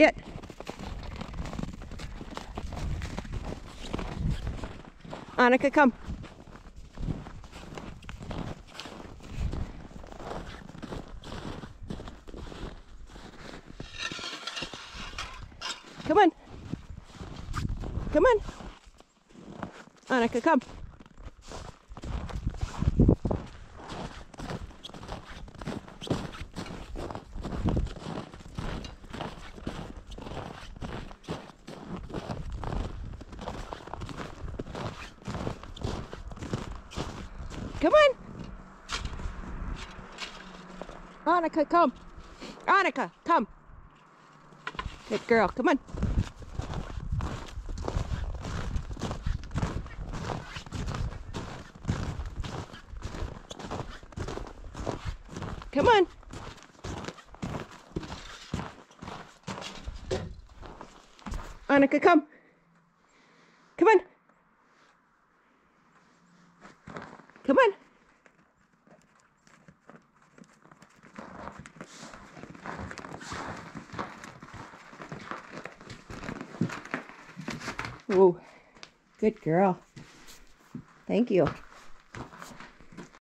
Get. Anika, come. Come on. Come on. Anika, come. Come on. Anika, come. Anika, come. Good girl. Come on. Come on. Anika, come. Come on. Come on. Whoa. Good girl. Thank you.